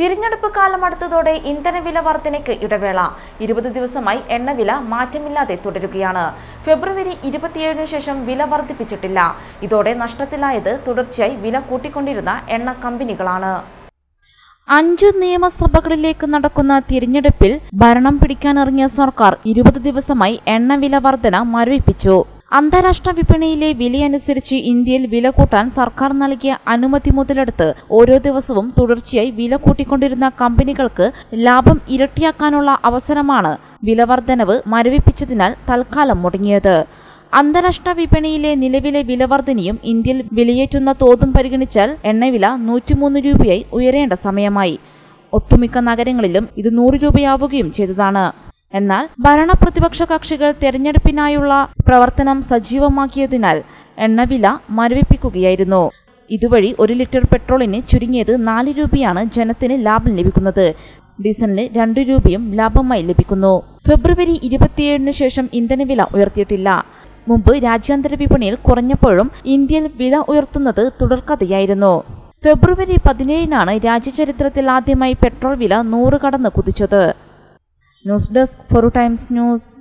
തിരഞ്ഞെടുപ്പ് കാലം അടുത്തതോടെ ഇന്ധനവില വർധനയ്ക്ക് ഇടവേള. ഇരുപത് ദിവസമായി എണ്ണവില മാറ്റമില്ലാതെ തുടരുകയാണ്. ഫെബ്രുവരി ഇരുപത്തിയേഴിനു ശേഷം വില വർദ്ധിപ്പിച്ചിട്ടില്ല ഇതോടെ നഷ്ടത്തിലായത് തുടർച്ചയായി വില കൂട്ടിക്കൊണ്ടിരുന്ന എണ്ണ കമ്പനികളാണ്. അഞ്ച് നിയമസഭകളിലേക്ക് നടക്കുന്ന തിരഞ്ഞെടുപ്പിൽ ഭരണം പിടിക്കാനിറങ്ങിയ സർക്കാർ ഇരുപത് ദിവസമായി എണ്ണവില വർധന മരവിപ്പിച്ചു. അന്താരാഷ്ട്ര വിപണിയിലെ വിലയനുസരിച്ച് ഇന്ത്യയിൽ വില കൂട്ടാൻ സർക്കാർ നൽകിയ അനുമതി മുതലെടുത്ത് ഓരോ ദിവസവും തുടർച്ചയായി വില കൂട്ടിക്കൊണ്ടിരുന്ന കമ്പനികൾക്ക് ലാഭം ഇരട്ടിയാക്കാനുള്ള അവസരമാണ് വിലവർദ്ധനവ് മരവിപ്പിച്ചതിനാൽ തൽക്കാലം മുടങ്ങിയത്. അന്താരാഷ്ട്ര വിപണിയിലെ നിലവിലെ വിലവർധനയും ഇന്ത്യയിൽ വിലയേറ്റുന്ന തോതും പരിഗണിച്ചാൽ എണ്ണവില നൂറ്റിമൂന്ന് രൂപയായി ഉയരേണ്ട സമയമായി. ഒട്ടുമിക്ക നഗരങ്ങളിലും ഇത് നൂറ് രൂപയാവുകയും ചെയ്തതാണ്. എന്നാൽ ഭരണ പ്രതിപക്ഷ കക്ഷികൾ തെരഞ്ഞെടുപ്പിനായുള്ള പ്രവർത്തനം സജീവമാക്കിയതിനാൽ എണ്ണവില മരവിപ്പിക്കുകയായിരുന്നു. ഇതുവഴി ഒരു ലിറ്റർ പെട്രോളിന് ചുരുങ്ങിയത് നാല് രൂപയാണ് ജനത്തിന് ലാഭം ലഭിക്കുന്നത്. ഡീസലിന് രണ്ട് രൂപയും ലാഭമായി ലഭിക്കുന്നു. ഫെബ്രുവരി ഇരുപത്തിയേഴിന് ശേഷം ഇന്ധനവില ഉയർത്തിയിട്ടില്ല. മുമ്പ് രാജ്യാന്തര വിപണിയിൽ കുറഞ്ഞപ്പോഴും ഇന്ത്യയിൽ വില ഉയർത്തുന്നത് തുടർക്കഥയായിരുന്നു. ഫെബ്രുവരി പതിനേഴിനാണ് രാജ്യചരിത്രത്തിൽ ആദ്യമായി പെട്രോൾ വില നൂറ് കടന്ന് കുതിച്ചത്. News Desk for Times News.